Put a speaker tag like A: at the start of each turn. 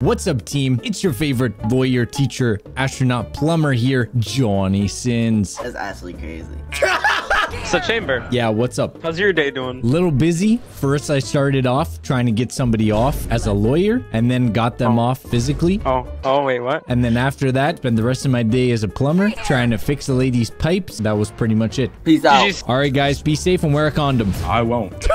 A: What's up, team? It's your favorite lawyer, teacher, astronaut, plumber here, Johnny Sins.
B: That's actually crazy.
C: So Chamber,
A: Yeah, what's up?
C: how's your day doing?
A: Little busy. First, I started off trying to get somebody off as a lawyer and then got them oh. off physically.
C: Oh, oh wait, what?
A: And then after that, spent the rest of my day as a plumber trying to fix a lady's pipes. That was pretty much it.
B: Peace out.
A: All right, guys, be safe and wear a condom.
D: I won't.